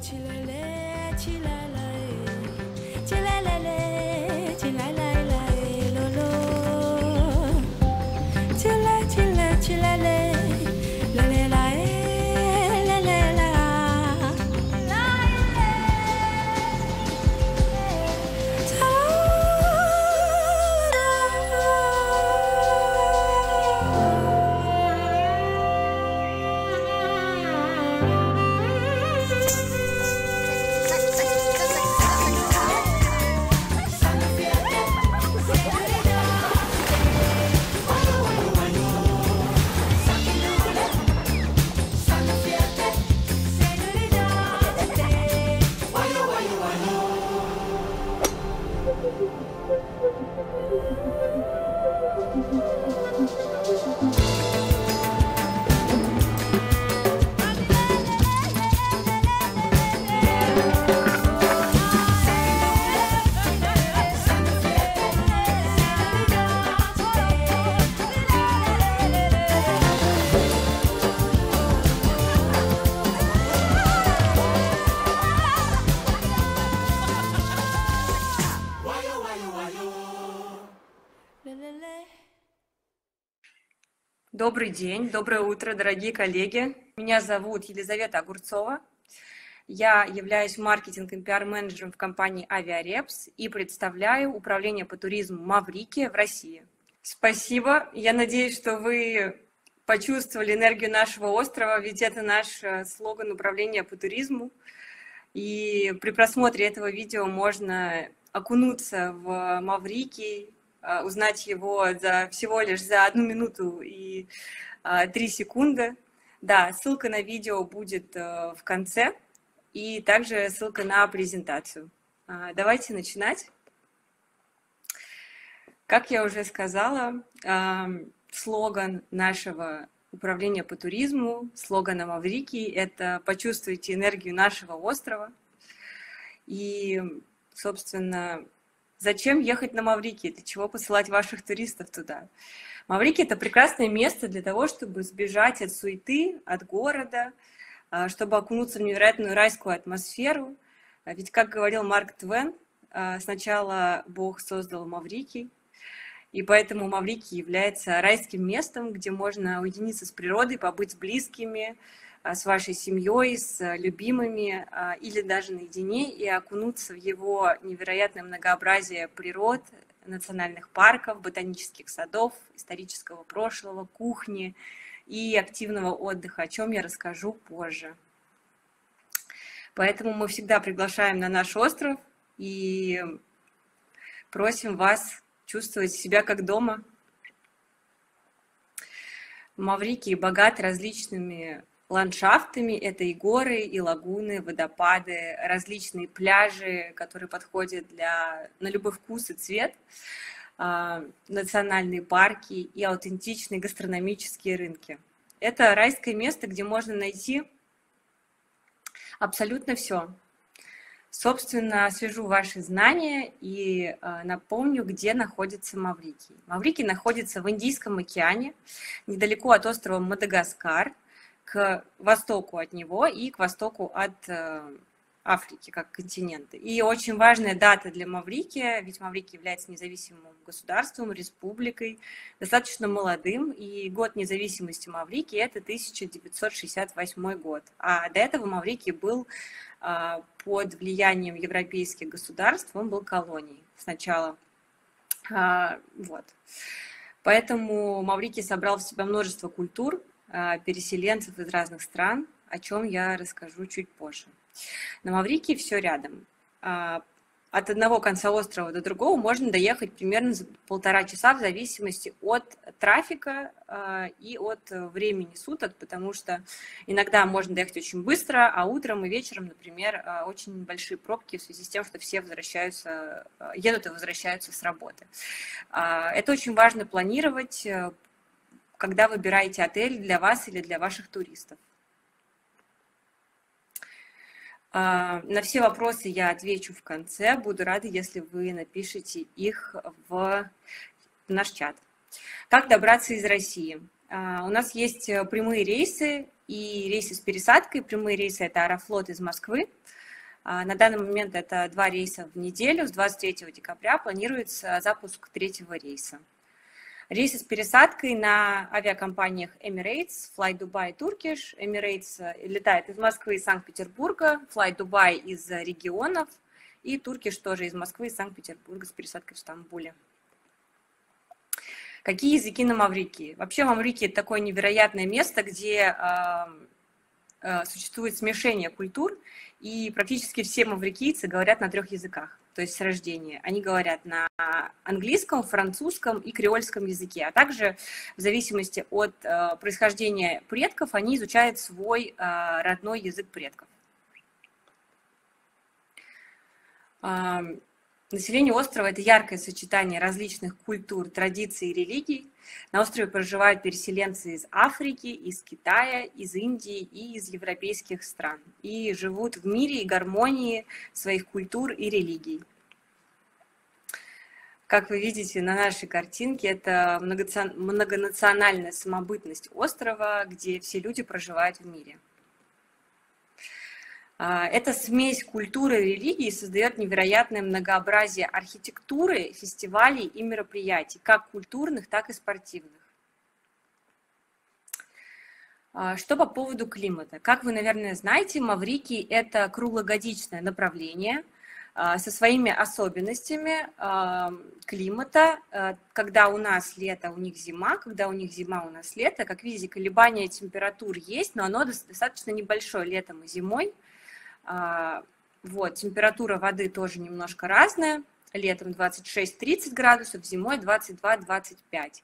chilale, chilale. Добрый день, доброе утро, дорогие коллеги. Меня зовут Елизавета Огурцова. Я являюсь маркетинг и пиар-менеджером в компании Aviareps и представляю управление по туризму Маврикия в России. Спасибо. Я надеюсь, что вы почувствовали энергию нашего острова, ведь это наш э, слоган управления по туризму. И при просмотре этого видео можно окунуться в Маврикий, э, узнать его за всего лишь за одну минуту и э, три секунды. Да, ссылка на видео будет э, в конце, и также ссылка на презентацию. А, Давайте начинать. Как я уже сказала, слоган нашего управления по туризму, слогана Маврикий – это «Почувствуйте энергию нашего острова». И, собственно, зачем ехать на Маврикий? Для чего посылать ваших туристов туда? Маврикий – это прекрасное место для того, чтобы сбежать от суеты, от города, а, чтобы окунуться в невероятную райскую атмосферу. А Ведь, как говорил Марк Твен, а, сначала Бог создал Маврикий, и поэтому Маврикий является райским местом, где можно уединиться с природой, побыть с близкими, с вашей семьей, с а, любимыми а, или даже наедине и окунуться в его невероятное многообразие природ, национальных парков, ботанических садов, исторического прошлого, кухни и активного отдыха, о чем я расскажу позже. Поэтому мы всегда приглашаем на наш остров и просим вас чувствовать себя как дома. Маврикий богат различными ландшафтами. Это и горы, и лагуны, водопады, различные пляжи, которые подходят для, на любой вкус и цвет, а, национальные парки и аутентичные гастрономические рынки. Это райское место, где можно найти абсолютно все. Собственно, освежу ваши знания и э, напомню, где находится Маврикий. Маврикий находится в Индийском океане, недалеко от острова Мадагаскар, к востоку от него и к востоку от э, Африки как континента. И очень важная дата для Маврикия, ведь Маврикий является независимым государством, республикой, достаточно молодым, и год независимости Маврикии – это 1968 год. А до этого Маврикий был а, под влиянием европейских государств, он был колонией сначала. А, Вот. Поэтому Маврикий собрал в себя множество культур, переселенцев из разных стран, о чем я расскажу чуть позже. На Маврикии все рядом. А, От одного конца острова до другого можно доехать примерно за полтора часа в зависимости от трафика а, и от времени суток, потому что иногда можно доехать очень быстро, а утром и вечером, например, а, очень большие пробки в связи с тем, что все возвращаются, а, едут и возвращаются с работы. А, Это очень важно планировать, э, когда выбираете отель для вас или для ваших туристов. А, На все вопросы я отвечу в конце. Буду рада, если вы напишите их в наш чат. Как добраться из России? А, У нас есть прямые рейсы и рейсы с пересадкой. Прямые рейсы – это Аэрофлот из Москвы. А, на данный момент это два рейса в неделю. С 23 декабря планируется запуск третьего рейса. Рейсы с пересадкой на авиакомпаниях Emirates, Fly Dubai, Turkish. Emirates э, летает из Москвы и Санкт-Петербурга, Fly Dubai из регионов, и Turkish тоже из Москвы и Санкт-Петербурга с пересадкой в Стамбуле. Какие языки на Маврикии? Вообще Маврикия – это такое невероятное место, где э, э, существует смешение культур, и практически все маврикийцы говорят на трех языках то есть с рождения. Они говорят на английском, французском и креольском языке, а также в зависимости от э, происхождения предков они изучают свой э, родной язык предков. Население острова – это яркое сочетание различных культур, традиций и религий. На острове проживают переселенцы из Африки, из Китая, из Индии и из европейских стран. И живут в мире и гармонии своих культур и религий. Как вы видите на нашей картинке, это многонациональная самобытность острова, где все люди проживают в мире. А, эта смесь культуры и религии создает невероятное многообразие архитектуры, фестивалей и мероприятий, как культурных, так и спортивных. А, что по поводу климата? Как вы, наверное, знаете, Маврикий – это круглогодичное направление а, со своими особенностями климата. Когда у нас лето, у них зима, когда у них зима, у нас лето. Как видите, колебания температур есть, но оно достаточно небольшое летом и зимой. А, вот, температура воды тоже немножко разная. Летом 26-30 градусов, зимой 22-25.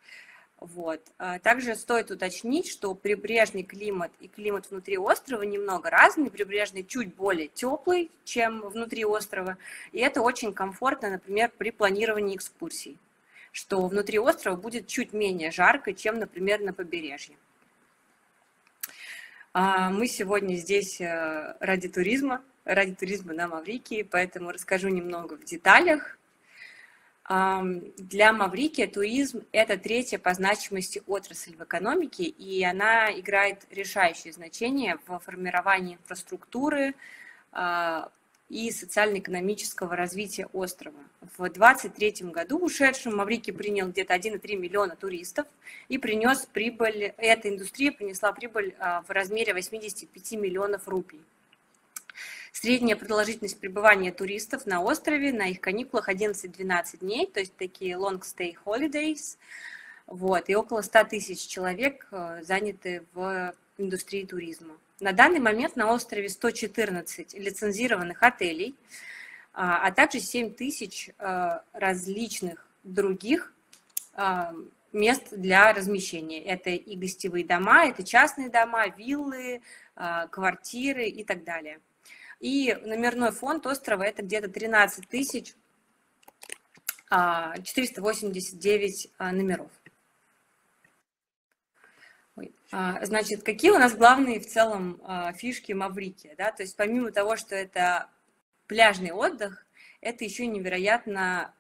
Вот. А, также стоит уточнить, что прибрежный климат и климат внутри острова немного разный. Прибрежный чуть более теплый, чем внутри острова. И это очень комфортно, например, при планировании экскурсий, что внутри острова будет чуть менее жарко, чем, например, на побережье. А, мы сегодня здесь э, ради туризма, ради туризма на Маврикии, поэтому расскажу немного в деталях. Для Маврикия туризм – это третья по значимости отрасль в экономике, и она играет решающее значение в формировании инфраструктуры, а, и социально-экономического развития острова. В 2023 году ушедшем Маврикий принял где-то 1,3 миллиона туристов и принес прибыль, эта индустрия принесла прибыль а, в размере 85 миллионов рупий. Средняя продолжительность пребывания туристов на острове на их каникулах 11-12 дней, то есть такие long stay holidays. Вот, и около 100 тысяч человек а, заняты в индустрии туризма. На данный момент на острове 114 лицензированных отелей, а, а также 7 тысяч а, различных других а, мест для размещения. Это и гостевые дома, это частные дома, виллы, квартиры и так далее. И номерной фонд острова это где-то 13 тысяч 489 номеров. А, значит, какие у нас главные в целом а, фишки Маврикия? Да? То есть помимо того, что это пляжный отдых, это еще невероятно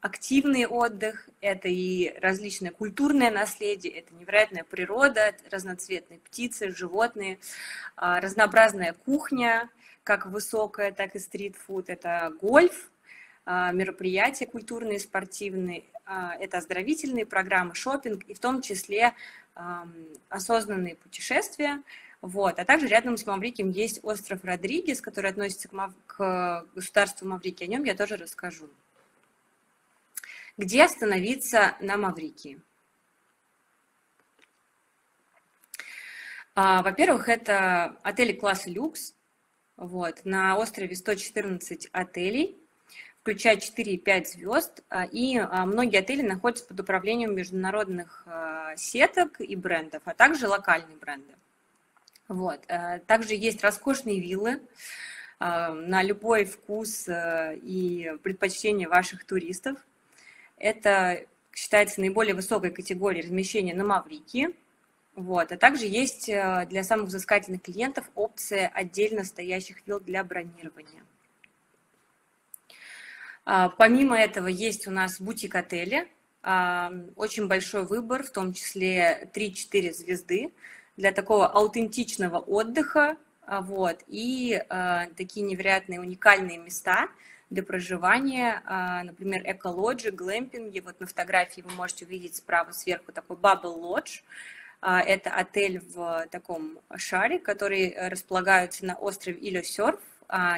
активный отдых, это и различное культурное наследие, это невероятная природа, разноцветные птицы, животные, а, разнообразная кухня, как высокая, так и стритфуд, это гольф, мероприятия культурные, спортивные, это оздоровительные программы, шопинг, и в том числе осознанные путешествия. Вот. А также рядом с Маврикием есть остров Родригес, который относится к, Мав... к государству Маврикии. О нем я тоже расскажу. Где остановиться на Маврикии? А, во-первых, это отели класса люкс. Вот. На острове 114 отелей включая 4 и 5 звезд, а, и а, многие отели находятся под управлением международных а, сеток и брендов, а также локальные бренды. Вот. Также есть роскошные виллы на любой вкус и предпочтение ваших туристов. Это считается наиболее высокой категорией размещения на Маврикии. Вот. А также есть для самых взыскательных клиентов опция отдельно стоящих вилл для бронирования. А, помимо этого есть у нас бутик-отели, а, очень большой выбор, в том числе 3-4 звезды. для такого аутентичного отдыха, а, вот, и э, такие невероятные уникальные места для проживания, э, например, экологи, глэмпинги, вот на фотографии вы можете увидеть справа сверху такой Bubble Lodge, э, это отель в таком шаре, который располагается на острове Илё-Сёрф,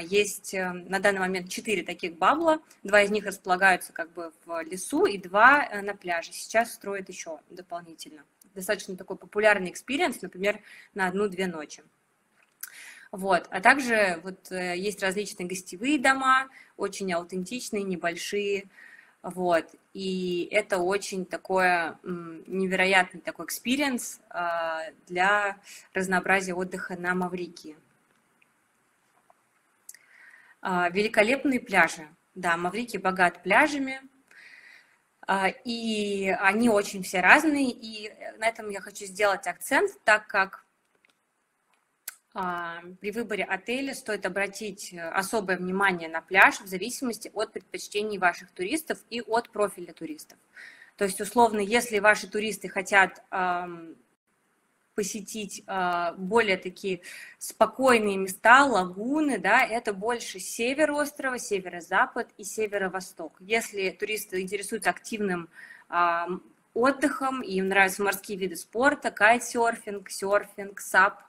есть на данный момент четыре таких бабла, два из них располагаются как бы в лесу и два на пляже. Сейчас строят еще дополнительно достаточно такой популярный experience, например, на одну-две ночи. Вот. А также вот э, есть различные гостевые дома, очень аутентичные, небольшие. Вот. И это очень такое невероятный такой experience а, для разнообразия отдыха на Маврикии. А, великолепные пляжи. Да, Маврикий богат пляжами, а, и они очень все разные, и на этом я хочу сделать акцент, так как а, при выборе отеля стоит обратить особое внимание на пляж в зависимости от предпочтений ваших туристов и от профиля туристов. То есть, условно, если ваши туристы хотят посетить а, более такие спокойные места, лагуны, да, это больше север острова, северо-запад и северо-восток. Если туристы интересуются активным а, отдыхом, им нравятся морские виды спорта, кайтсерфинг, серфинг, сап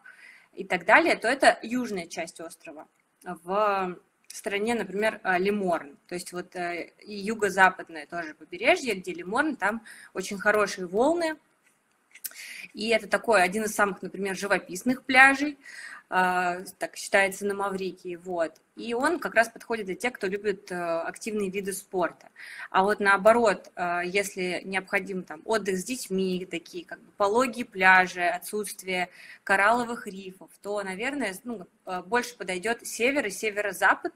и так далее, то это южная часть острова. В стране, например, а, Лиморн, то есть вот э, юго-западное тоже побережье, где Лиморн, там очень хорошие волны, и это такой один из самых, например, живописных пляжей, а, так считается на Маврикии, вот. И он как раз подходит для тех, кто любит э, активные виды спорта. А вот наоборот, э, если необходим там отдых с детьми, такие как бы пологие пляжи, отсутствие коралловых рифов, то, наверное, ну, э, больше подойдет север и северо-запад.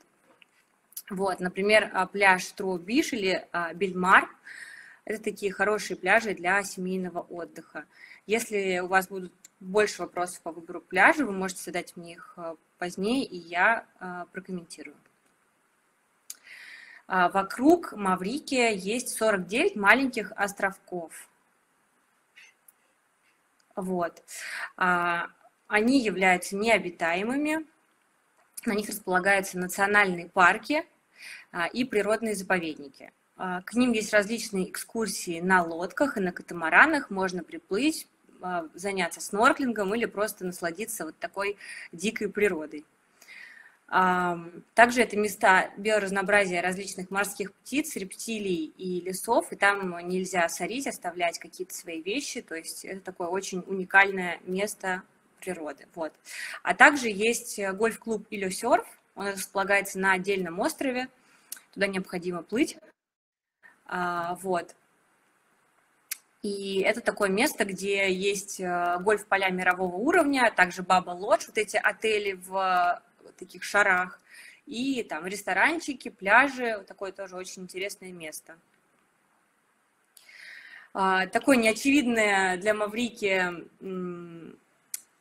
Вот, например, пляж Троубиш или Бельмар – это такие хорошие пляжи для семейного отдыха. Если у вас будут больше вопросов по выбору пляжа, вы можете задать мне их э, позднее, и я э, прокомментирую. А, вокруг Маврикия есть 49 маленьких островков. Вот. А, они являются необитаемыми. На них располагаются национальные парки а, и природные заповедники. А, к ним есть различные экскурсии на лодках и на катамаранах. Можно приплыть, а, заняться снорклингом или просто насладиться вот такой дикой природой. А, также это места биоразнообразия различных морских птиц, рептилий и лесов, и там нельзя сорить, оставлять какие-то свои вещи, то есть это такое очень уникальное место природы. Вот. А также есть гольф-клуб Илюсерф, он располагается на отдельном острове, туда необходимо плыть. А, вот. И это такое место, где есть э, гольф-поля мирового уровня, также Баба Лодж, вот эти отели в таких шарах, и там ресторанчики, пляжи, такое тоже очень интересное место. А, такое неочевидное для Маврики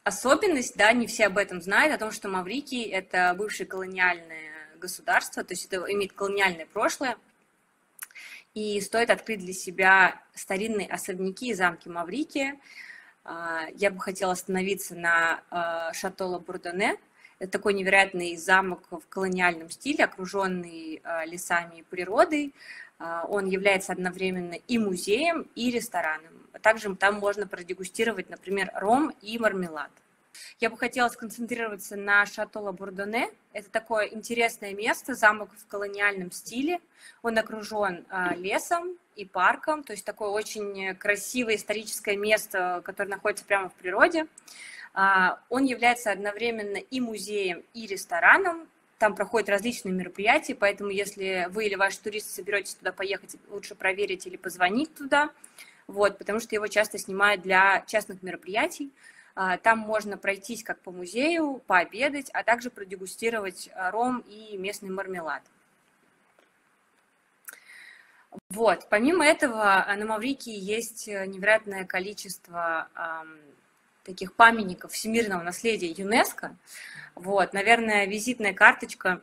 особенность, да, не все об этом знают, о том, что Маврики – это бывшее колониальное государство, то есть это имеет колониальное прошлое, и стоит открыть для себя старинные особняки и замки Маврикия. А, я бы хотела остановиться на а, Шато Бурдоне. Это такой невероятный замок в колониальном стиле, окруженный а, лесами и природой. Он является одновременно и музеем, и рестораном. Также там можно продегустировать, например, ром и мармелад. Я бы хотела сконцентрироваться на Шато Бурдоне. Это такое интересное место, замок в колониальном стиле. Он окружен а, лесом и парком, то есть такое очень красивое историческое место, которое находится прямо в природе. А, он является одновременно и музеем, и рестораном. Там проходят различные мероприятия, поэтому если вы или ваши туристы соберетесь туда поехать, лучше проверить или позвонить туда, вот, потому что его часто снимают для частных мероприятий. А, там можно пройтись как по музею, пообедать, а также продегустировать а, ром и местный мармелад. Вот. Помимо этого, на Маврикии есть э, невероятное количество таких памятников всемирного наследия ЮНЕСКО. Вот. Наверное, визитная карточка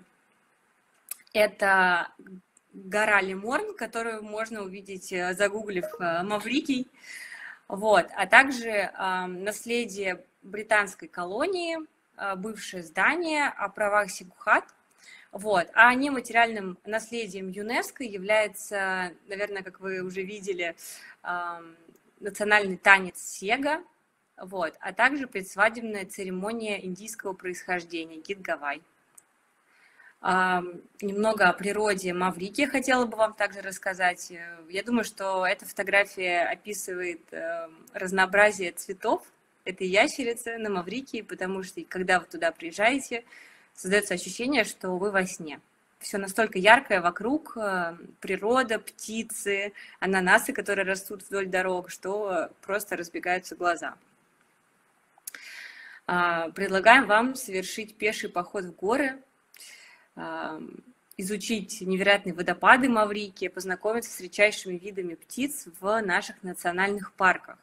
– это гора Леморн, которую можно увидеть, э, загуглив э, Маврикий. Вот. А также э, наследие британской колонии, бывшее здание о правах Сигухат. Вот. А нематериальным наследием ЮНЕСКО является, наверное, как вы уже видели, национальный танец Сега, вот, а также предсвадебная церемония индийского происхождения Гид Гавай. Немного о природе Маврикии хотела бы вам также рассказать. Я думаю, что эта фотография описывает эм, разнообразие цветов этой ящерицы на Маврикии, потому что когда вы туда приезжаете, создается ощущение, что вы во сне. Все настолько яркое вокруг, э, природа, птицы, ананасы, которые растут вдоль дорог, что просто разбегаются глаза. А, предлагаем вам совершить пеший поход в горы, изучить невероятные водопады Маврикии, познакомиться с редчайшими видами птиц в наших национальных парках.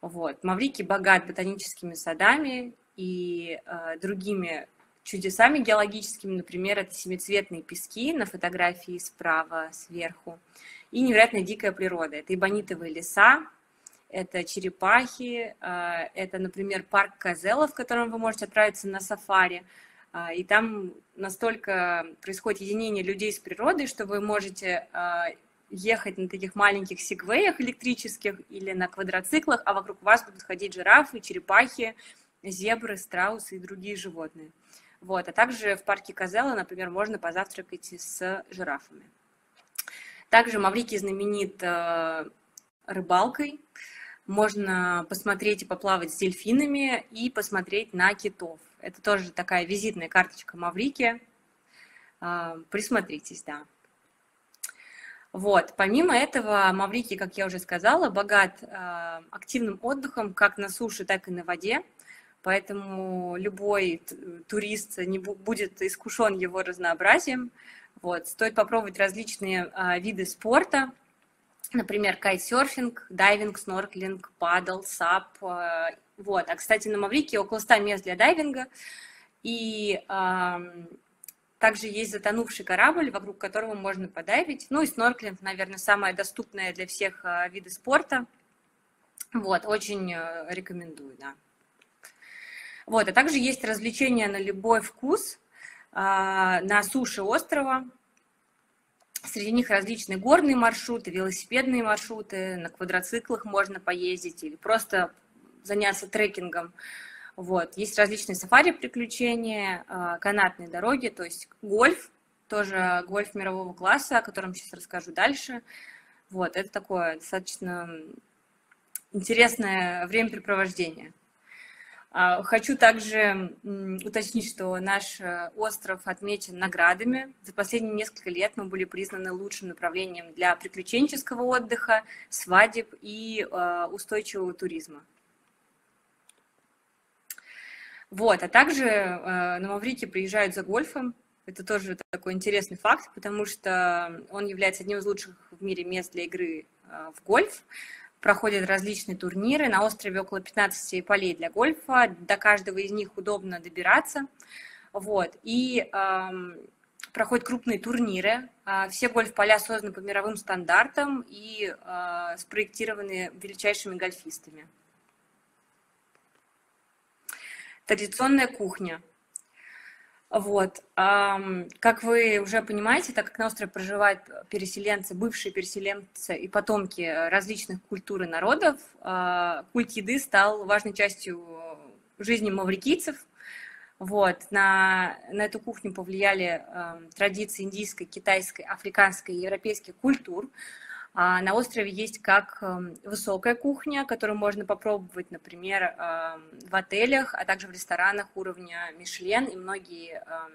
Вот. Маврикий богат ботаническими садами и э, другими чудесами геологическими, например, это семицветные пески на фотографии справа, сверху, и невероятная дикая природа. Это эбонитовые леса, это черепахи, э, это, например, парк Козела, в котором вы можете отправиться на сафари, и там настолько происходит единение людей с природой, что вы можете а, ехать на таких маленьких сегвеях электрических или на квадроциклах, а вокруг вас будут ходить жирафы, черепахи, зебры, страусы и другие животные. Вот. А также в парке Козела, например, можно позавтракать с жирафами. Также Маврикий знаменит э, рыбалкой. Можно посмотреть и поплавать с дельфинами и посмотреть на китов. Это тоже такая визитная карточка Маврики. А, присмотритесь, да. Вот. Помимо этого, Маврикий, как я уже сказала, богат а, активным отдыхом как на суше, так и на воде. Поэтому любой турист не будет искушен его разнообразием. Вот. Стоит попробовать различные а, виды спорта, например, кайтсерфинг, дайвинг, снорклинг, падл, сап вот. А, кстати, на Маврикии около 100 мест для дайвинга. И э, также есть затонувший корабль, вокруг которого можно подайвить. Ну и снорклинг, наверное, самое доступное для всех э, виды спорта. Вот, очень э, рекомендую, да. Вот, а также есть развлечения на любой вкус э, на суше острова. Среди них различные горные маршруты, велосипедные маршруты, на квадроциклах можно поездить или просто заняться трекингом. Вот. Есть различные сафари-приключения, а, канатные дороги, то есть гольф, тоже гольф мирового класса, о котором сейчас расскажу дальше. Вот, это такое достаточно интересное времяпрепровождение. А, хочу также уточнить, что наш э, остров отмечен наградами. За последние несколько лет мы были признаны лучшим направлением для приключенческого отдыха, свадеб и э, устойчивого туризма. Вот, а также э, на Маврики приезжают за гольфом. Это тоже такой интересный факт, потому что он является одним из лучших в мире мест для игры в гольф. Проходят различные турниры. На острове около 15 полей для гольфа. До каждого из них удобно добираться. Вот. И э, проходят крупные турниры. Э, все гольф-поля созданы по мировым стандартам и э, спроектированы величайшими гольфистами. традиционная кухня. Вот. Как вы уже понимаете, так как на острове проживают переселенцы, бывшие переселенцы и потомки различных культур и народов, а, культ еды стал важной частью жизни маврикийцев. Вот. На, на эту кухню повлияли традиции индийской, китайской, африканской и европейских культур. А на острове есть как эм, высокая кухня, которую можно попробовать, например, эм, в отелях, а также в ресторанах уровня Мишлен. И многие эм,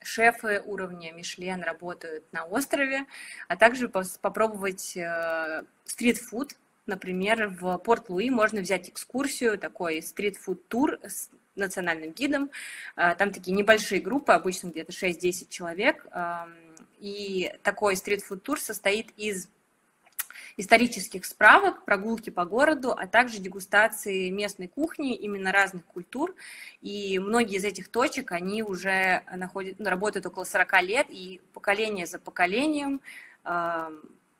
шефы уровня Мишлен работают на острове, а также попробовать э, стрит-фуд. Например, в Порт-Луи можно взять экскурсию, такой стрит-фуд-тур с национальным гидом. Э, там такие небольшие группы, обычно где-то 6-10 человек. И такой стрит-фуд-тур состоит из исторических справок, прогулки по городу, а также дегустации местной кухни, именно разных культур. И многие из этих точек, они уже находят, ну, работают около 40 лет, и поколение за поколением э,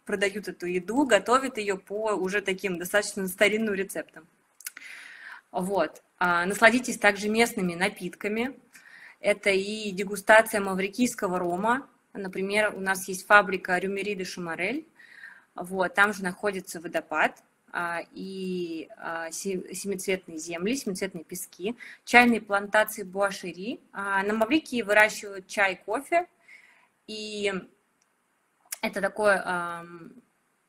продают эту еду, готовят ее по уже таким достаточно старинным рецептам. Вот. А, насладитесь также местными напитками. Это и дегустация маврикийского рома. Например, у нас есть фабрика Рюмери де Шумарель. Вот, там же находится водопад а, и а, семицветные земли, семицветные пески, чайные плантации Буашери. На Маврикии выращивают чай, кофе, и это такое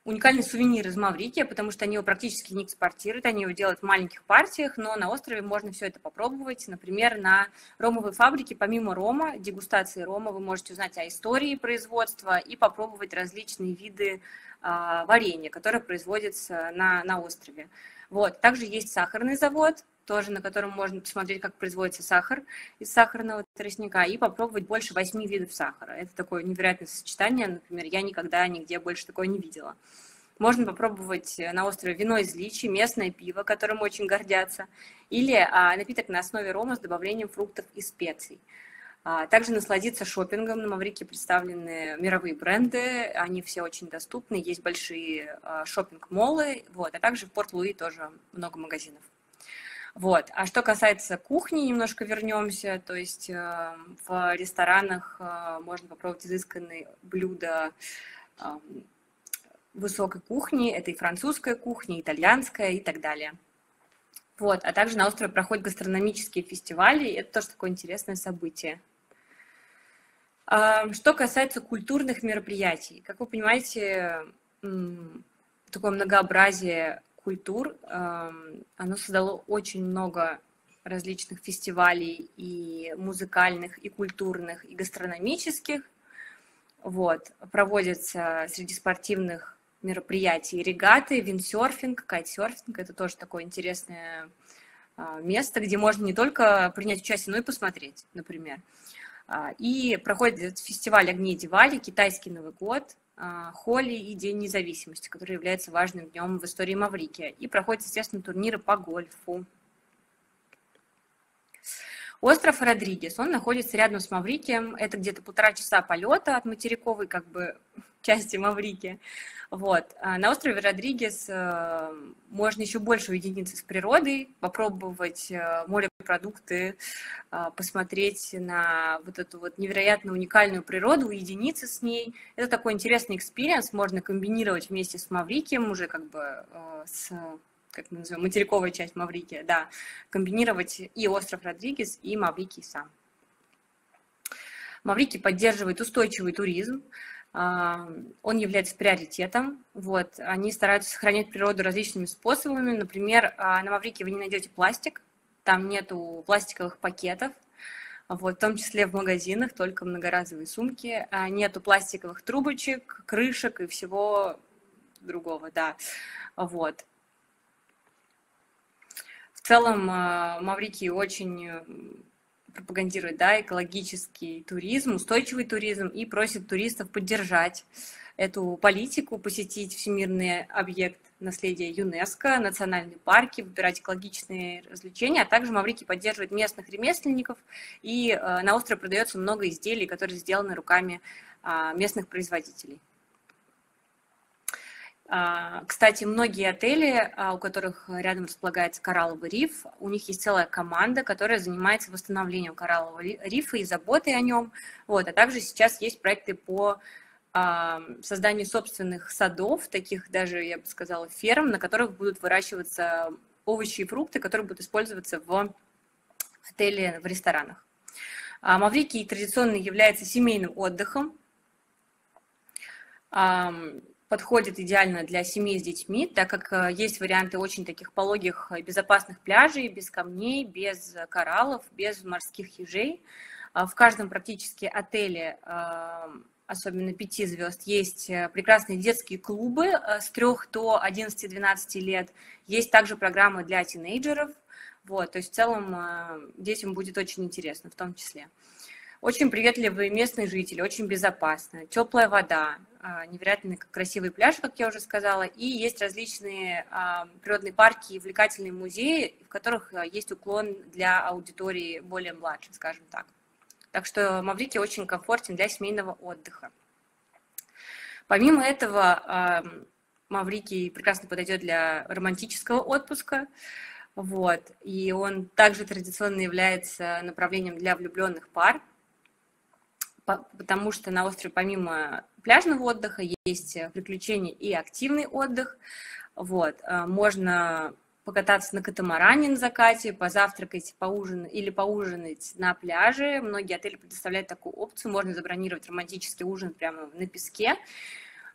уникальный сувенир из Маврикии, потому что они его практически не экспортируют, они его делают в маленьких партиях, но на острове можно все это попробовать. Например, на ромовой фабрике, помимо рома, дегустации рома, вы можете узнать о истории производства и попробовать различные виды а, варенья, которое производится на, на острове. Вот. Также есть сахарный завод, тоже на котором можно посмотреть, как производится сахар из сахарного тростника и попробовать больше восьми видов сахара. Это такое невероятное сочетание, например, я никогда нигде больше такое не видела. Можно попробовать на острове вино из личи, местное пиво, которым очень гордятся, или а, напиток на основе рома с добавлением фруктов и специй. А, также насладиться шопингом. На Маврике представлены мировые бренды, они все очень доступны, есть большие а, шопинг-моллы, вот, а также в Порт-Луи тоже много магазинов. Вот. А что касается кухни, немножко вернемся. То есть э, в ресторанах э, можно попробовать изысканные блюда э, высокой кухни. Это и французская кухня, и итальянская и так далее. Вот. А также на острове проходят гастрономические фестивали. И это тоже такое интересное событие. Что касается культурных мероприятий, как вы понимаете, такое многообразие культур. Оно создало очень много различных фестивалей и музыкальных, и культурных, и гастрономических. Вот. Проводятся среди спортивных мероприятий регаты, виндсерфинг, кайтсерфинг. Это тоже такое интересное а, место, где можно не только принять участие, но и посмотреть, например. И проходит фестиваль огней Дивали, китайский Новый год, а, Холли и День независимости, который является важным днем в истории Маврикия. И проходят, естественно, турниры по гольфу. Остров Родригес, он находится рядом с Маврикием, это где-то полтора часа полета от материковой как бы части Маврики. Вот. А на острове Родригес э, можно еще больше уединиться с природой, попробовать э, морепродукты, э, посмотреть на вот эту вот невероятно уникальную природу, уединиться с ней. Это такой интересный experience, можно комбинировать вместе с Маврикием, уже как бы с как мы называем, материковая часть Маврикия, да, комбинировать и остров Родригес, и Маврикий сам. Маврикий поддерживает устойчивый туризм, он является приоритетом. Вот. Они стараются сохранять природу различными способами. Например, а, на Маврике вы не найдете пластик, там нету пластиковых пакетов, вот, в том числе в магазинах, только многоразовые сумки. А, нету пластиковых трубочек, крышек и всего другого, да. Вот. В целом а, Маврикий очень пропагандирует да, экологический туризм, устойчивый туризм и просит туристов поддержать эту политику, посетить всемирный объект наследия ЮНЕСКО, национальные парки, выбирать экологичные развлечения, а также Маврикий поддерживает местных ремесленников, и э, на острове продается много изделий, которые сделаны руками э, местных производителей. А, кстати, многие отели, а, у которых рядом располагается коралловый риф, у них есть целая команда, которая занимается восстановлением кораллового рифа и заботой о нем. Вот. А также сейчас есть проекты по а, созданию собственных садов, таких даже, я бы сказала, ферм, на которых будут выращиваться овощи и фрукты, которые будут использоваться в отеле, в ресторанах. Маврикий традиционно является семейным отдыхом подходит идеально для семей с детьми, так как э, есть варианты очень таких пологих и безопасных пляжей, без камней, без кораллов, без морских ежей. А в каждом практически отеле, э, особенно пяти звезд, есть э, прекрасные детские клубы с 3 до 11-12 лет. Есть также программы для тинейджеров. Вот, то есть в целом детям будет очень интересно в том числе. Очень приветливые местные жители, очень безопасно, теплая вода, невероятно красивый пляж, как я уже сказала, и есть различные а, природные парки и увлекательные музеи, в которых а, есть уклон для аудитории более младшей, скажем так. Так что Маврики очень комфортен для семейного отдыха. Помимо этого, Маврикий прекрасно подойдет для романтического отпуска. Вот. И он также традиционно является направлением для влюбленных пар, потому что на острове помимо пляжного отдыха есть приключения и активный отдых. Вот. Э, можно покататься на катамаране на закате, позавтракать, поужинать или поужинать на пляже. Многие отели предоставляют такую опцию. Можно забронировать романтический ужин прямо на песке.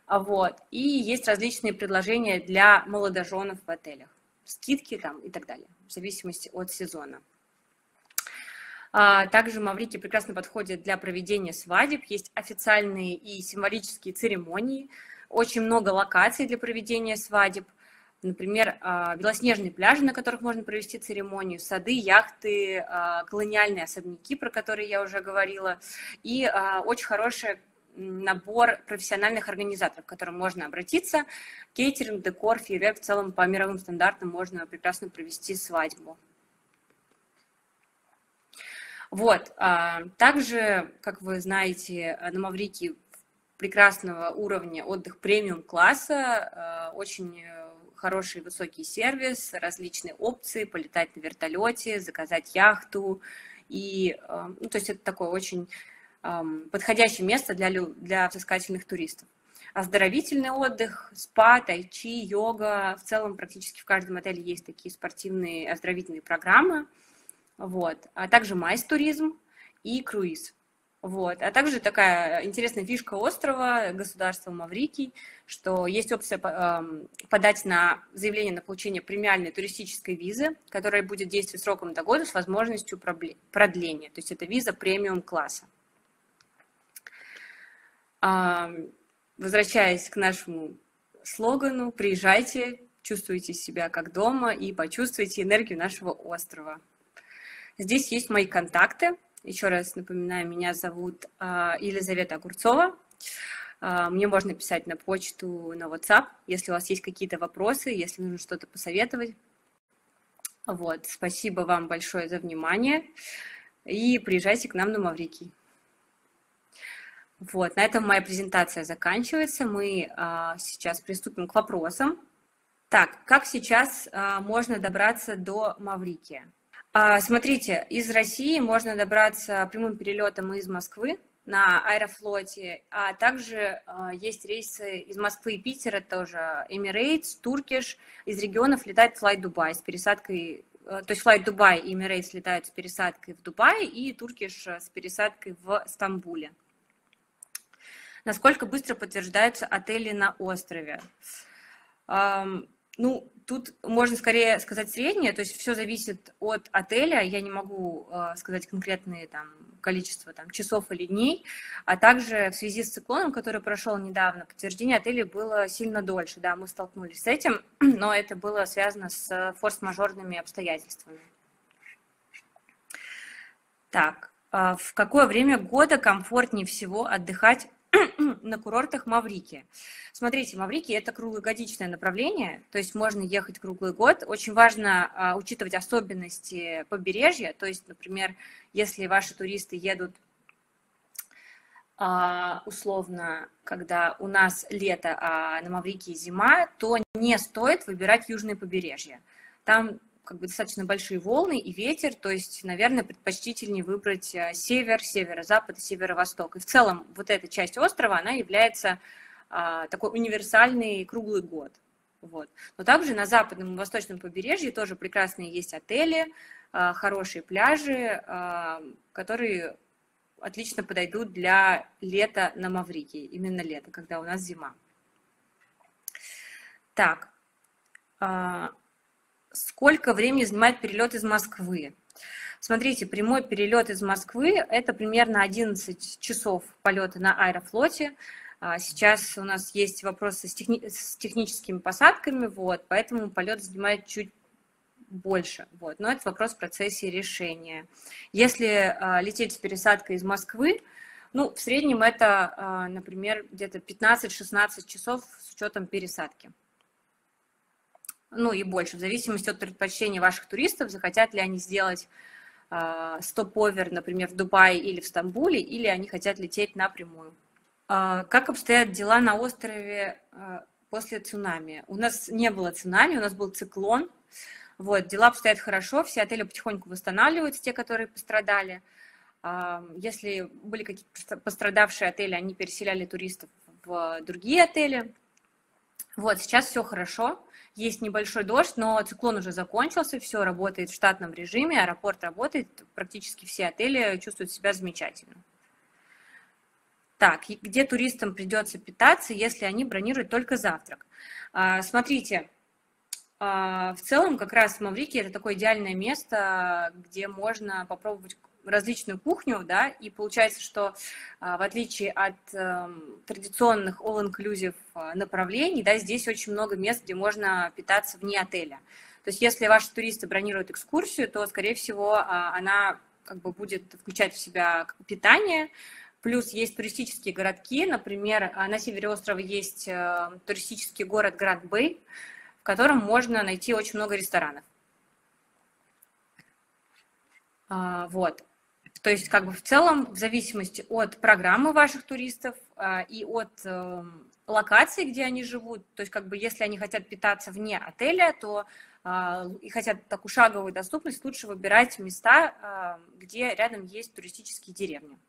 Вот. И есть различные предложения для молодоженов в отелях. Скидки там и так далее, в зависимости от сезона. А, также Маврики прекрасно подходят для проведения свадеб. Есть официальные и символические церемонии. Очень много локаций для проведения свадеб. Например, а, белоснежные пляжи, на которых можно провести церемонию, сады, яхты, а, колониальные особняки, про которые я уже говорила, и очень хороший набор профессиональных организаторов, к которым можно обратиться. Кейтеринг, декор, фейерверк, в целом по мировым стандартам можно прекрасно провести свадьбу. Вот. Также, как вы знаете, на Маврикии прекрасного уровня отдых премиум класса, очень хороший высокий сервис, различные опции, полетать на вертолете, заказать яхту. И, э, ну, то есть это такое очень подходящее место для, для взыскательных туристов. Оздоровительный отдых, спа, тайчи, йога. В целом практически в каждом отеле есть такие спортивные оздоровительные программы. Вот. А также майс-туризм и круиз. Вот. А также такая интересная фишка острова, государства Маврикий, что есть опция подать на заявление на получение премиальной туристической визы, которая будет действовать сроком до года с возможностью продления. То есть это виза премиум класса. Возвращаясь к нашему слогану, приезжайте, чувствуйте себя как дома и почувствуйте энергию нашего острова. Здесь есть мои контакты. Еще раз напоминаю, меня зовут а, Елизавета Огурцова. А, мне можно писать на почту, на WhatsApp, если у вас есть какие-то вопросы, если нужно что-то посоветовать. Вот, спасибо вам большое за внимание и приезжайте к нам на Маврикий. Вот, на этом моя презентация заканчивается. Мы а, сейчас приступим к вопросам. Так, как сейчас а, можно добраться до Маврикия? А, смотрите, из России можно добраться прямым перелетом из Москвы на Аэрофлоте, а также а, есть рейсы из Москвы и Питера тоже, Emirates, Turkish, из регионов летает Flight Dubai с пересадкой, э, то есть Flight Dubai и Emirates летают с пересадкой в Дубае и Turkish с пересадкой в Стамбуле. Насколько быстро подтверждаются отели на острове? Ну, тут можно скорее сказать среднее, то есть все зависит от отеля, я не могу э, сказать конкретные там количество там, часов или дней, а также в связи с циклоном, который прошел недавно, подтверждение отеля было сильно дольше, да, мы столкнулись с этим, но это было связано с форс-мажорными обстоятельствами. Так, э, в какое время года комфортнее всего отдыхать на курортах Маврики. Смотрите, Маврики – это круглогодичное направление, то есть можно ехать круглый год. Очень важно а, учитывать особенности побережья, то есть, например, если ваши туристы едут а, условно, когда у нас лето, а на Маврикии зима, то не стоит выбирать южное побережье. Там как бы достаточно большие волны и ветер, то есть, наверное, предпочтительнее выбрать э, север, северо-запад и северо-восток. И в целом вот эта часть острова, она является а, такой универсальный круглый год. Вот. Но также на западном и восточном побережье тоже прекрасные есть отели, а, хорошие пляжи, а, которые отлично подойдут для лета на Маврикии, именно лето, когда у нас зима. Так, а, Сколько времени занимает перелет из Москвы? Смотрите, прямой перелет из Москвы – это примерно 11 часов полета на аэрофлоте. А, сейчас у нас есть вопросы с, техни- с техническими посадками, вот, поэтому полет занимает чуть больше. Вот. Но это вопрос в процессе решения. Если а, лететь с пересадкой из Москвы, ну, в среднем это, а, например, где-то 15-16 часов с учетом пересадки ну и больше, в зависимости от предпочтений ваших туристов, захотят ли они сделать э, стоп-овер, например, в Дубае или в Стамбуле, или они хотят лететь напрямую. Э, как обстоят дела на острове э, после цунами? У нас не было цунами, у нас был циклон, Вот, дела обстоят хорошо, все отели потихоньку восстанавливаются, те, которые пострадали. Если были какие-то пострадавшие отели, они переселяли туристов в другие отели. Вот, сейчас все хорошо, есть небольшой дождь, но циклон уже закончился, все работает в штатном режиме, аэропорт работает, практически все отели чувствуют себя замечательно. Так, где туристам придется питаться, если они бронируют только завтрак? А, смотрите, а, в целом как раз Маврикий это такое идеальное место, где можно попробовать различную кухню, да, и получается, что а, в отличие от э, традиционных all-inclusive направлений, да, здесь очень много мест, где можно питаться вне отеля. То есть если ваши туристы бронируют экскурсию, то, скорее всего, она как бы будет включать в себя питание, Плюс есть туристические городки, например, на севере острова есть э, туристический город Гранд-Бэй, в котором можно найти очень много ресторанов. А, вот. То есть, как бы в целом, в зависимости от программы ваших туристов а, и от э, локации, где они живут, то есть, как бы, если они хотят питаться вне отеля, то а, и хотят такую шаговую доступность, лучше выбирать места, где рядом есть туристические деревни.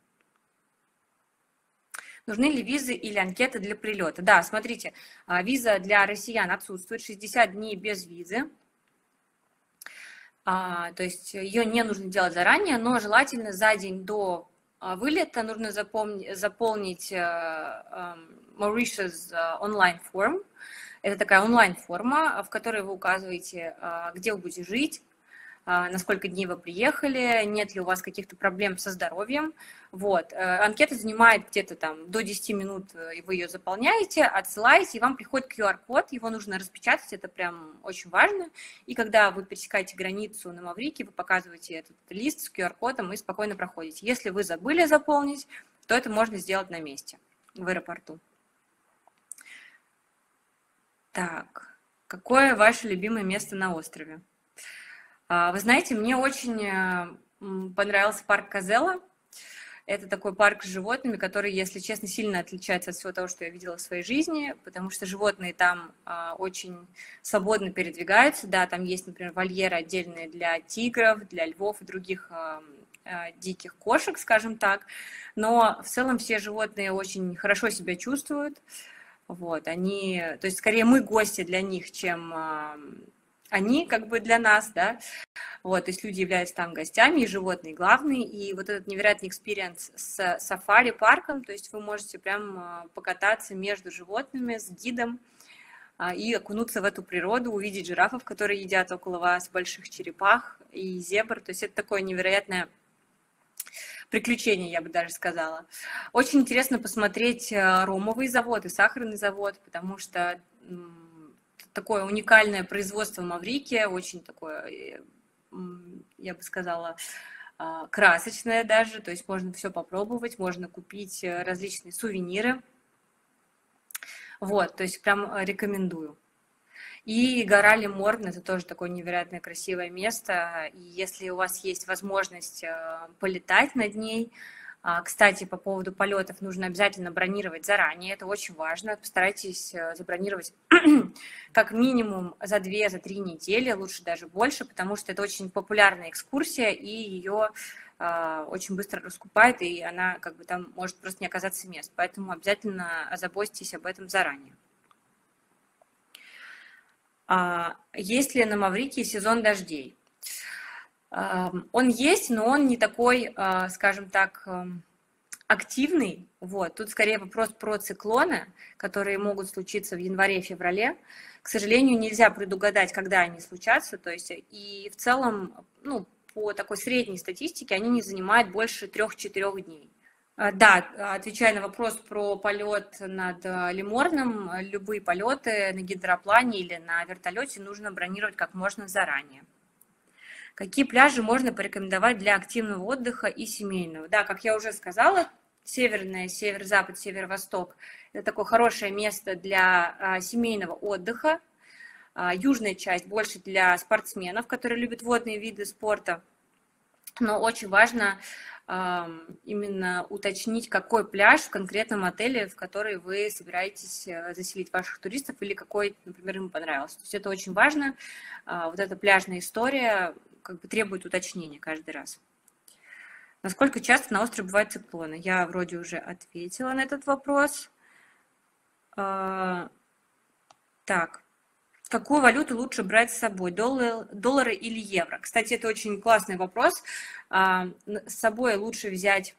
Нужны ли визы или анкеты для прилета? Да, смотрите, виза для россиян отсутствует, 60 дней без визы. А, то есть ее не нужно делать заранее, но желательно за день до а, вылета нужно запомнить, заполнить э, эм, Mauritius онлайн форм. Это такая онлайн-форма, в которой вы указываете, где вы будете жить, а, на сколько дней вы приехали, нет ли у вас каких-то проблем со здоровьем. Вот. Э, анкета занимает где-то там до 10 минут, э, и вы ее заполняете, отсылаете, и вам приходит QR-код, его нужно распечатать, это прям очень важно. И когда вы пересекаете границу на Маврике, вы показываете этот лист с QR-кодом и спокойно проходите. Если вы забыли заполнить, то это можно сделать на месте в аэропорту. Так, какое ваше любимое место на острове? А, вы знаете, мне очень э, понравился парк Козела. Это такой парк с животными, который, если честно, сильно отличается от всего того, что я видела в своей жизни, потому что животные там а, очень свободно передвигаются. Да, там есть, например, вольеры отдельные для тигров, для львов и других а, диких кошек, скажем так. Но в целом все животные очень хорошо себя чувствуют. Вот, они, то есть скорее мы гости для них, чем они как бы для нас, да, вот, то есть люди являются там гостями, и животные главные, и вот этот невероятный experience с сафари-парком, то есть вы можете прям а, покататься между животными с гидом а, и окунуться в эту природу, увидеть жирафов, которые едят около вас, больших черепах и зебр, то есть это такое невероятное приключение, я бы даже сказала. Очень интересно посмотреть а, ромовый завод сахарный завод, потому что такое уникальное производство Маврикия, очень такое, э, я бы сказала, а, красочное даже, то есть можно все попробовать, можно купить э, различные сувениры. Вот, то есть прям э, рекомендую. И гора Леморн – это тоже такое невероятно красивое место. И если у вас есть возможность полетать над ней, кстати, по поводу полетов нужно обязательно бронировать заранее, это очень важно. Постарайтесь э, забронировать как минимум за 2-3 за три недели, лучше даже больше, потому что это очень популярная экскурсия, и ее а, очень быстро раскупает, и она как бы там может просто не оказаться мест. Поэтому обязательно озаботьтесь об этом заранее. А, есть ли на Маврикии сезон дождей? Он есть, но он не такой, а, скажем так, активный. Вот. Тут скорее вопрос про циклоны, которые могут случиться в январе-феврале. К сожалению, нельзя предугадать, когда они случатся. То есть, и в целом, ну, по такой средней статистике, они не занимают больше трех-четырех дней. А, да, отвечая на вопрос про полет над Лиморным, любые полеты на гидроплане или на вертолете нужно бронировать как можно заранее. Какие пляжи можно порекомендовать для активного отдыха и семейного? Да, как я уже сказала, северное, северо-запад, северо-восток – это такое хорошее место для а, семейного отдыха. А, южная часть больше для спортсменов, которые любят водные виды спорта. Но очень важно именно уточнить, какой пляж в конкретном отеле, в который вы собираетесь э, заселить ваших туристов, или какой, например, им понравился. То есть это очень важно. А, вот эта пляжная история как бы требует уточнения каждый раз. Насколько часто на острове бывают циклоны? Я вроде уже ответила на этот вопрос. А, так, какую валюту лучше брать с собой, доллары, доллары или евро? Кстати, это очень классный вопрос. А, с собой лучше взять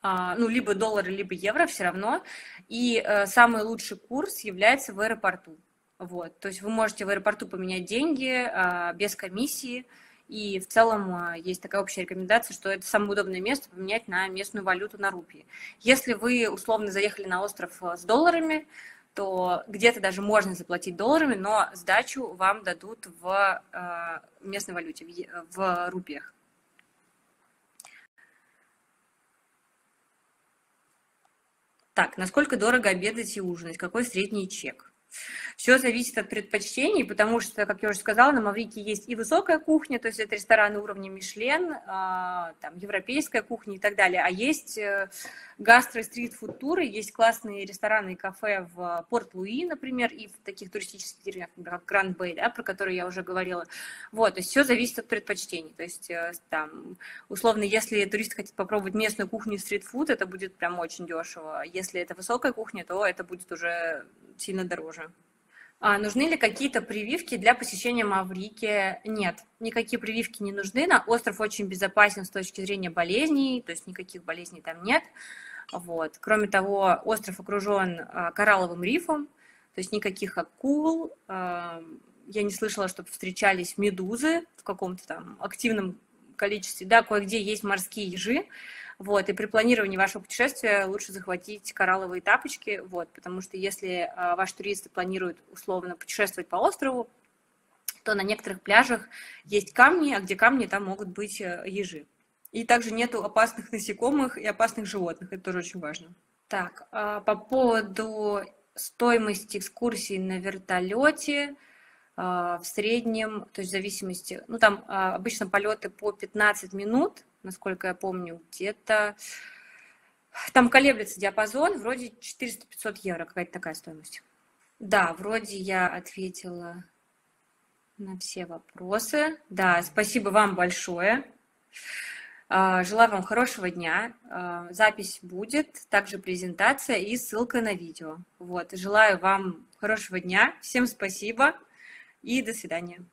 а, ну, либо доллары, либо евро, все равно. И э, самый лучший курс является в аэропорту. Вот, то есть вы можете в аэропорту поменять деньги а, без комиссии, и в целом есть такая общая рекомендация, что это самое удобное место поменять на местную валюту на рупии. Если вы условно заехали на остров э, с долларами, то где-то даже можно заплатить долларами, но сдачу вам дадут в местной валюте, в рупиях. Так, насколько дорого обедать и ужинать? Какой средний чек? Все зависит от предпочтений, потому что, как я уже сказала, на Маврике есть и высокая кухня, то есть это рестораны уровня Мишлен, а, там, европейская кухня и так далее, а есть э, гастро стрит фуд туры есть классные рестораны и кафе в Порт-Луи, например, и в таких туристических деревнях, как Гранд Бэй, да, про которые я уже говорила. Вот, то есть все зависит от предпочтений. То есть э, там, условно, если турист хотит попробовать местную кухню стрит-фуд, это будет прям очень дешево. Если это высокая кухня, то это будет уже сильно дороже. А нужны ли какие-то прививки для посещения Маврики? Нет, никакие прививки не нужны. На остров очень безопасен с точки зрения болезней, то есть никаких болезней там нет. Вот. Кроме того, остров окружен а, коралловым рифом, то есть никаких акул. А, я не слышала, чтобы встречались медузы в каком-то там активном количестве. Да, кое-где есть морские ежи, вот, и при планировании вашего путешествия лучше захватить коралловые тапочки, вот, потому что если а, ваши туристы планируют условно путешествовать по острову, то на некоторых пляжах есть камни, а где камни, там могут быть э, ежи. И также нету опасных насекомых и опасных животных, это тоже очень важно. Так, а, по поводу стоимости экскурсии на вертолете, а, в среднем, то есть в зависимости, ну там обычно полеты по 15 минут, насколько я помню, где-то там колеблется диапазон, вроде 400-500 евро, какая-то такая стоимость. Да, вроде я ответила на все вопросы. Да, спасибо вам большое. А, желаю вам хорошего дня. А, запись будет, также презентация и ссылка на видео. Вот. Желаю вам хорошего дня. Всем спасибо и до свидания.